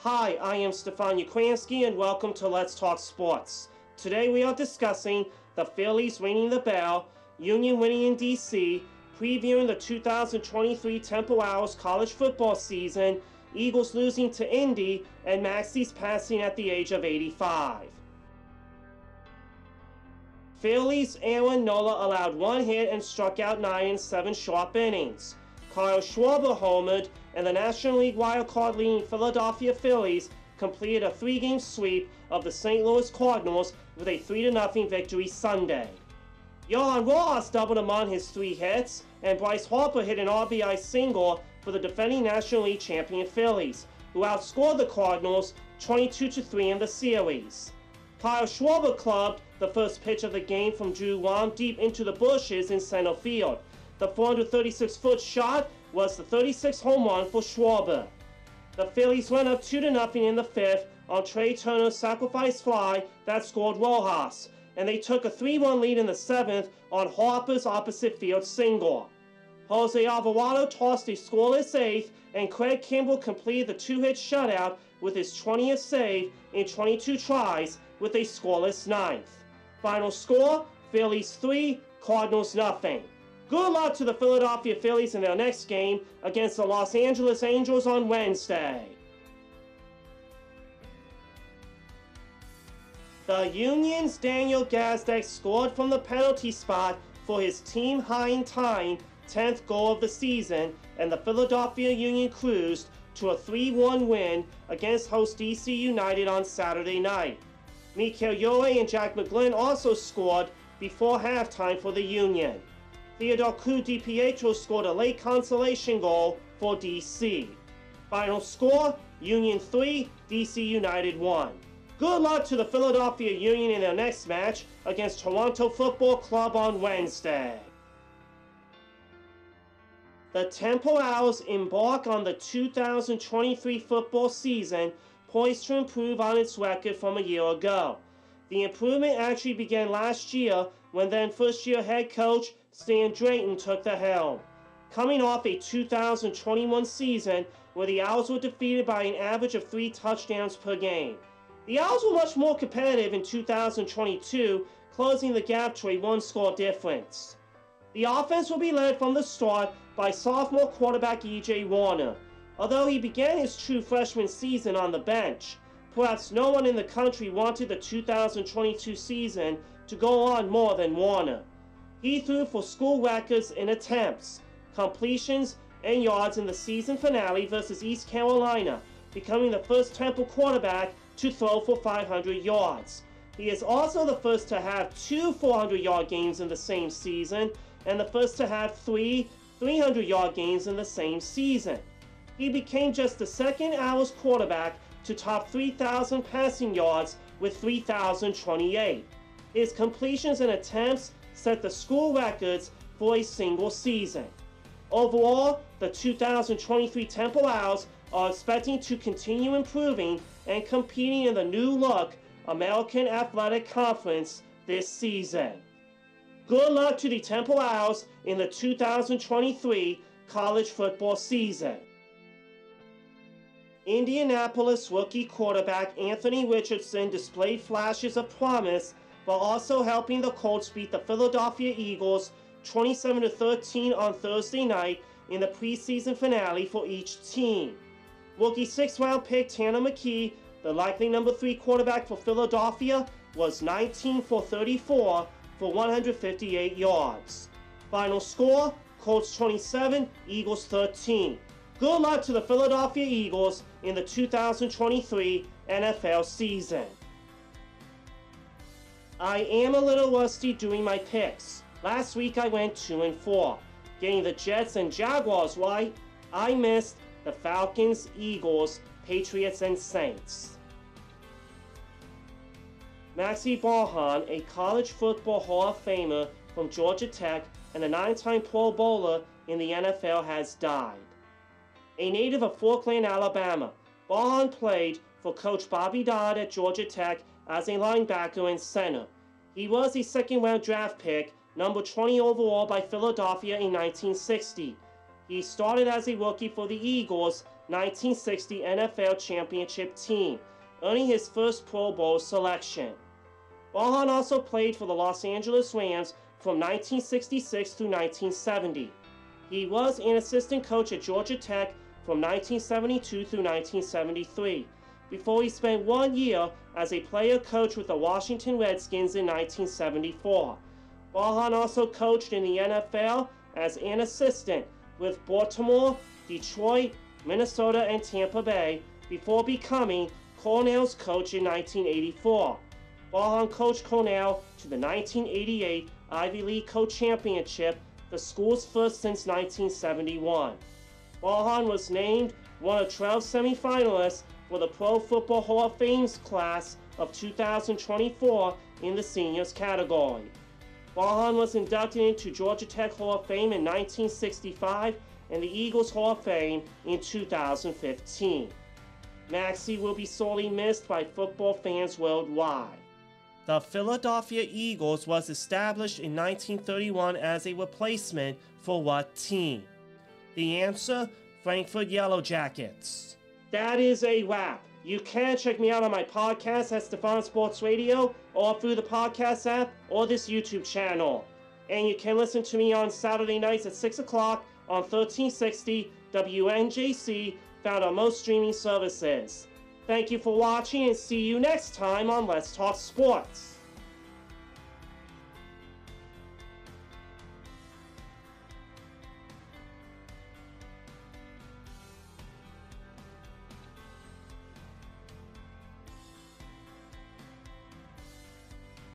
Hi, I am Stefan Ukransky and welcome to Let's Talk Sports. Today we are discussing the Phillies ringing the bell, Union winning in DC, previewing the 2023 Temple Owls college football season, Eagles losing to Indy, and Maxie's passing at the age of 85. Phillies Aaron Nola allowed one hit and struck out nine in seven sharp innings. Kyle Schwarber homered, and the National League wildcard leading Philadelphia Phillies completed a three-game sweep of the St. Louis Cardinals with a 3-0 victory Sunday. Johan Rojas doubled among his three hits, and Bryce Harper hit an RBI single for the defending National League champion Phillies, who outscored the Cardinals 22-3 in the series. Kyle Schwarber clubbed the first pitch of the game from Drew Rom deep into the bushes in center field. The 436-foot shot was the 36th home run for Schwarber. The Phillies went up 2 0 in the fifth on Trea Turner's sacrifice fly that scored Rojas, and they took a 3 1 lead in the seventh on Harper's opposite field single. Jose Alvarado tossed a scoreless eighth, and Craig Kimbrel completed the two hit shutout with his 20th save in 22 tries with a scoreless ninth. Final score Phillies 3, Cardinals nothing. Good luck to the Philadelphia Phillies in their next game against the Los Angeles Angels on Wednesday. The Union's Daniel Gazdag scored from the penalty spot for his team high in time 10th goal of the season, and the Philadelphia Union cruised to a 3-1 win against host DC United on Saturday night. Mikael Uhre and Jack McGlynn also scored before halftime for the Union. Theodore Ku-DiPietro scored a late consolation goal for DC. Final score, Union 3, DC United 1. Good luck to the Philadelphia Union in their next match against Toronto Football Club on Wednesday. The Temple Owls embark on the 2023 football season poised to improve on its record from a year ago. The improvement actually began last year when then first year head coach Stan Drayton took the helm. Coming off a 2021 season where the Owls were defeated by an average of three touchdowns per game. The Owls were much more competitive in 2022, closing the gap to a one score difference. The offense will be led from the start by sophomore quarterback E.J. Warner. Although he began his true freshman season on the bench, perhaps no one in the country wanted the 2022 season to go on more than Warner. He threw for school records in attempts, completions, and yards in the season finale versus East Carolina, becoming the first Temple quarterback to throw for 500 yards. He is also the first to have two 400 yard games in the same season, and the first to have three 300 yard games in the same season. He became just the second Owls quarterback to top 3,000 passing yards with 3,028. His completions and attempts set the school records for a single season. Overall, the 2023 Temple Owls are expecting to continue improving and competing in the new look American Athletic Conference this season. Good luck to the Temple Owls in the 2023 college football season. Indianapolis rookie quarterback Anthony Richardson displayed flashes of promise while also helping the Colts beat the Philadelphia Eagles 27 13 on Thursday night in the preseason finale for each team. Rookie sixth round pick Tanner McKee, the likely number 3 quarterback for Philadelphia, was 19 for 34 for 158 yards. Final score Colts 27, Eagles 13. Good luck to the Philadelphia Eagles in the 2023 NFL season. I am a little rusty doing my picks. Last week I went 2 and 4. Getting the Jets and Jaguars right, I missed the Falcons, Eagles, Patriots, and Saints. Maxie Baughan, a college football Hall of Famer from Georgia Tech and a nine time Pro Bowler in the NFL, has died. A native of Forkland, Alabama, Baughan played for Coach Bobby Dodd at Georgia Tech as a linebacker and center. He was a second round draft pick, number 20 overall by Philadelphia in 1960. He started as a rookie for the Eagles 1960 NFL championship team, earning his first Pro Bowl selection. Baughan also played for the Los Angeles Rams from 1966 through 1970. He was an assistant coach at Georgia Tech from 1972 through 1973, before he spent one year as a player coach with the Washington Redskins in 1974. Baughan also coached in the NFL as an assistant with Baltimore, Detroit, Minnesota, and Tampa Bay before becoming Cornell's coach in 1984. Baughan coached Cornell to the 1988 Ivy League Coach Championship, the school's first since 1971. Baughan was named one of 12 semifinalists for the Pro Football Hall of Fame's class of 2024 in the seniors category. Baughan was inducted into Georgia Tech Hall of Fame in 1965 and the Eagles Hall of Fame in 2015. Maxie will be sorely missed by football fans worldwide. The Philadelphia Eagles was established in 1931 as a replacement for what team? The answer Frankford Yellow Jackets. That is a wrap. You can check me out on my podcast at Stefan Sports Radio or through the podcast app or this YouTube channel. And you can listen to me on Saturday nights at 6 o'clock on 1360 WNJC, found on most streaming services. Thank you for watching and see you next time on Let's Talk Sports.